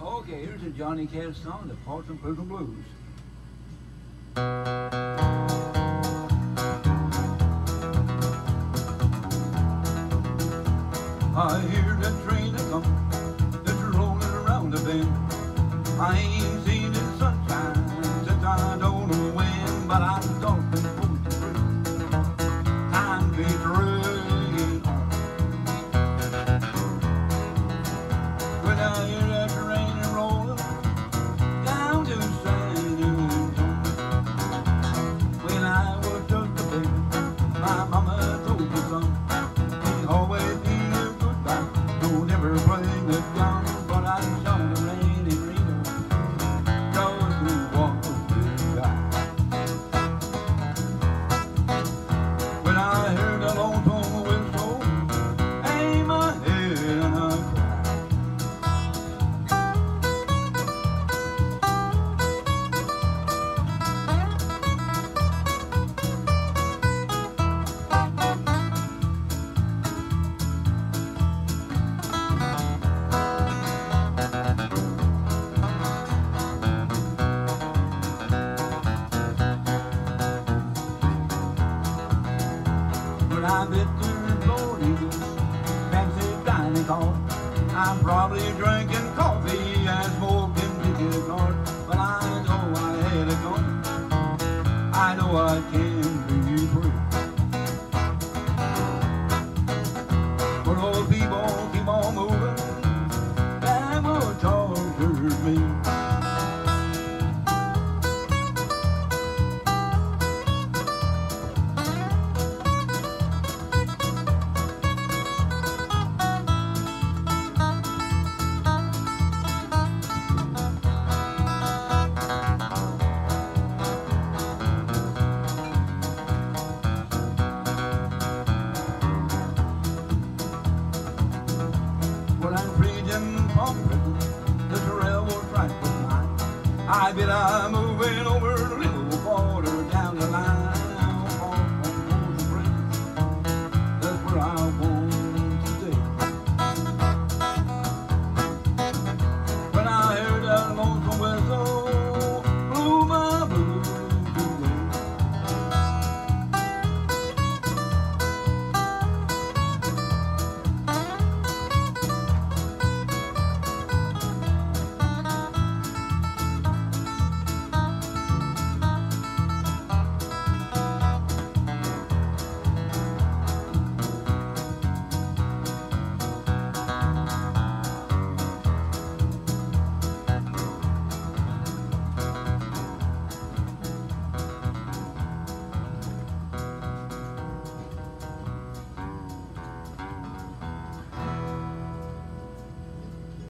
Okay, here's a Johnny Cash song, the Folsom Prison Blues. I hear that train that comes, that's rolling around the bend. I ain't seen the sunshine since I don't know when, but I'm talking Folsom Prison. Time keeps Bet the Floridians fancy dining car. I'm probably drinking prison, this railroad track mine. I bet I'm moving over